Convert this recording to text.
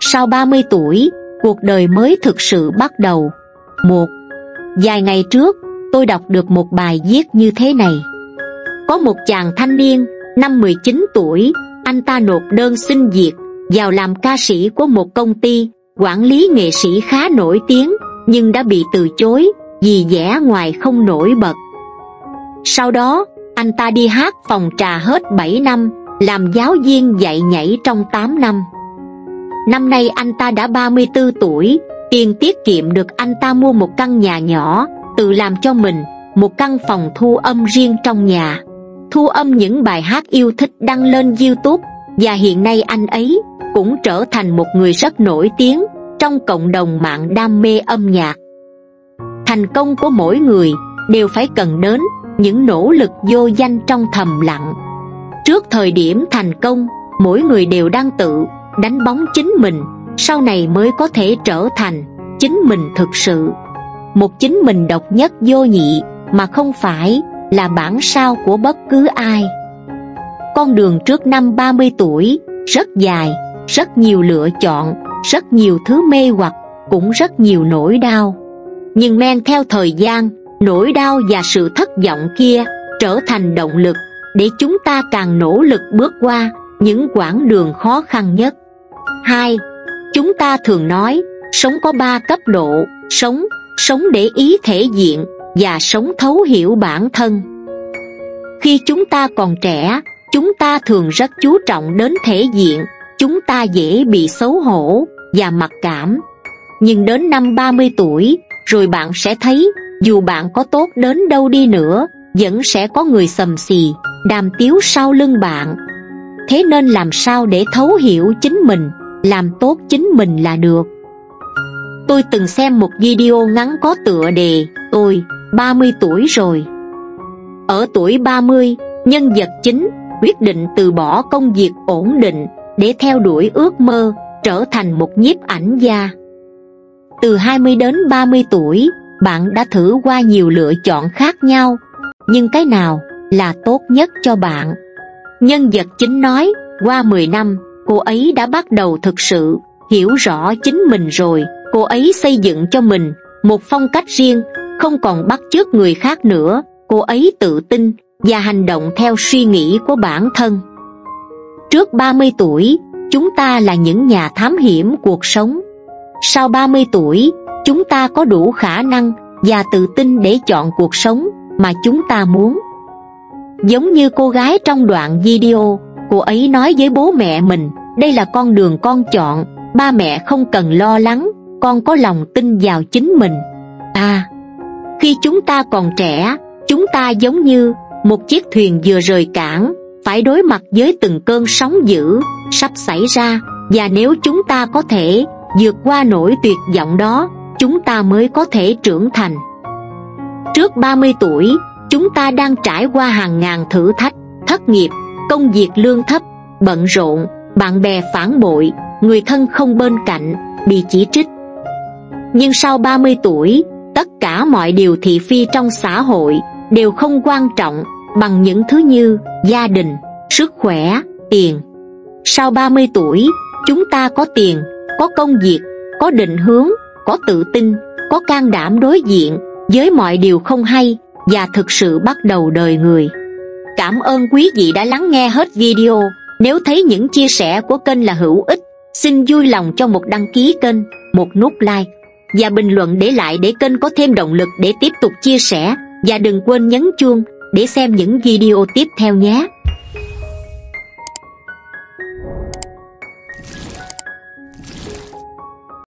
sau 30 tuổi, cuộc đời mới thực sự bắt đầu. Một Vài ngày trước, tôi đọc được một bài viết như thế này. Có một chàng thanh niên, năm 19 tuổi, anh ta nộp đơn xin việc vào làm ca sĩ của một công ty, quản lý nghệ sĩ khá nổi tiếng, nhưng đã bị từ chối vì vẻ ngoài không nổi bật. Sau đó, anh ta đi hát phòng trà hết 7 năm, làm giáo viên dạy nhảy trong 8 năm. Năm nay anh ta đã 34 tuổi, tiền tiết kiệm được anh ta mua một căn nhà nhỏ, tự làm cho mình một căn phòng thu âm riêng trong nhà. Thu âm những bài hát yêu thích đăng lên YouTube và hiện nay anh ấy cũng trở thành một người rất nổi tiếng trong cộng đồng mạng đam mê âm nhạc. Thành công của mỗi người đều phải cần đến những nỗ lực vô danh trong thầm lặng. Trước thời điểm thành công, mỗi người đều đang tự đánh bóng chính mình, sau này mới có thể trở thành chính mình thực sự. Một chính mình độc nhất vô nhị mà không phải là bản sao của bất cứ ai. Con đường trước năm 30 tuổi rất dài, rất nhiều lựa chọn, rất nhiều thứ mê hoặc, cũng rất nhiều nỗi đau. Nhưng men theo thời gian, nỗi đau và sự thất vọng kia trở thành động lực để chúng ta càng nỗ lực bước qua những quãng đường khó khăn nhất hai Chúng ta thường nói, sống có ba cấp độ, sống, sống để ý thể diện và sống thấu hiểu bản thân. Khi chúng ta còn trẻ, chúng ta thường rất chú trọng đến thể diện, chúng ta dễ bị xấu hổ và mặc cảm. Nhưng đến năm 30 tuổi, rồi bạn sẽ thấy, dù bạn có tốt đến đâu đi nữa, vẫn sẽ có người sầm xì, đàm tiếu sau lưng bạn. Thế nên làm sao để thấu hiểu chính mình, làm tốt chính mình là được. Tôi từng xem một video ngắn có tựa đề Tôi, 30 tuổi rồi. Ở tuổi 30, nhân vật chính quyết định từ bỏ công việc ổn định để theo đuổi ước mơ trở thành một nhiếp ảnh gia. Từ 20 đến 30 tuổi, bạn đã thử qua nhiều lựa chọn khác nhau, nhưng cái nào là tốt nhất cho bạn? Nhân vật chính nói, qua 10 năm, cô ấy đã bắt đầu thực sự hiểu rõ chính mình rồi, cô ấy xây dựng cho mình một phong cách riêng, không còn bắt chước người khác nữa, cô ấy tự tin và hành động theo suy nghĩ của bản thân. Trước 30 tuổi, chúng ta là những nhà thám hiểm cuộc sống. Sau 30 tuổi, chúng ta có đủ khả năng và tự tin để chọn cuộc sống mà chúng ta muốn. Giống như cô gái trong đoạn video, cô ấy nói với bố mẹ mình, đây là con đường con chọn, ba mẹ không cần lo lắng, con có lòng tin vào chính mình. À, khi chúng ta còn trẻ, chúng ta giống như một chiếc thuyền vừa rời cảng, phải đối mặt với từng cơn sóng dữ sắp xảy ra, và nếu chúng ta có thể vượt qua nỗi tuyệt vọng đó, chúng ta mới có thể trưởng thành. Trước 30 tuổi, chúng ta đang trải qua hàng ngàn thử thách, thất nghiệp, công việc lương thấp, bận rộn, bạn bè phản bội, người thân không bên cạnh, bị chỉ trích. Nhưng sau 30 tuổi, tất cả mọi điều thị phi trong xã hội đều không quan trọng bằng những thứ như gia đình, sức khỏe, tiền. Sau 30 tuổi, chúng ta có tiền, có công việc, có định hướng, có tự tin, có can đảm đối diện với mọi điều không hay và thực sự bắt đầu đời người. Cảm ơn quý vị đã lắng nghe hết video. Nếu thấy những chia sẻ của kênh là hữu ích, xin vui lòng cho một đăng ký kênh, một nút like. Và bình luận để lại để kênh có thêm động lực để tiếp tục chia sẻ. Và đừng quên nhấn chuông để xem những video tiếp theo nhé.